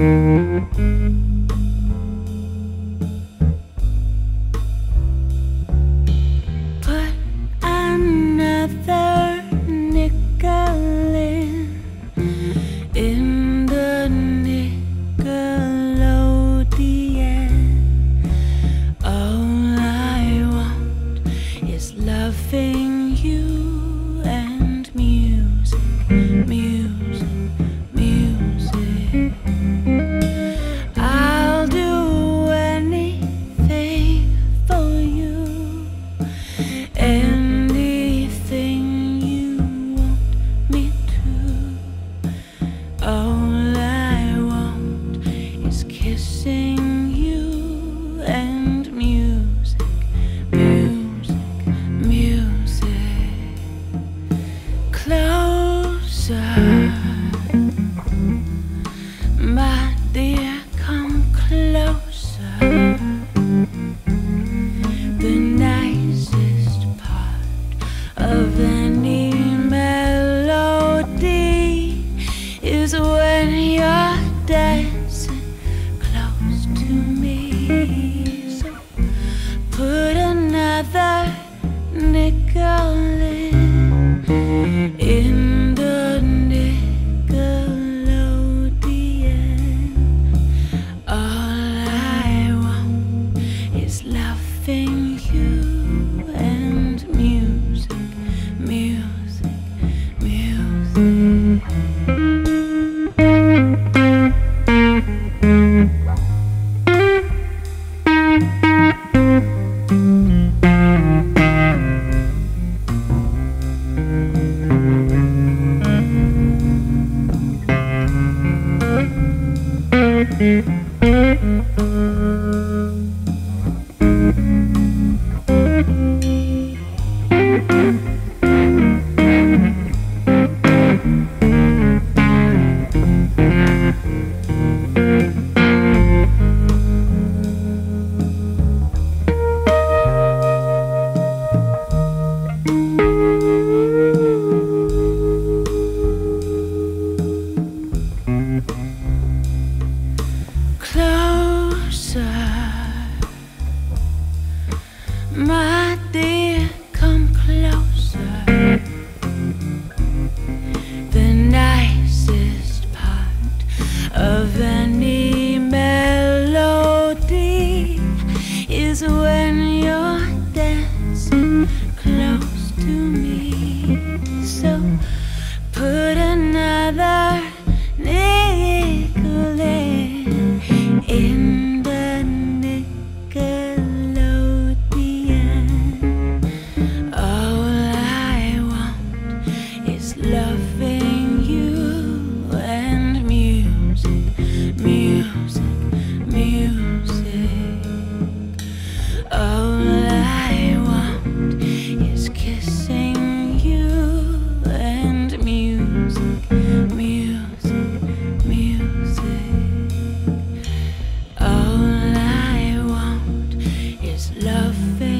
Put another Closer, Any melody is when you're dancing close to me. So put another nickel in, in the Nickelodeon. All I want is loving. love. It.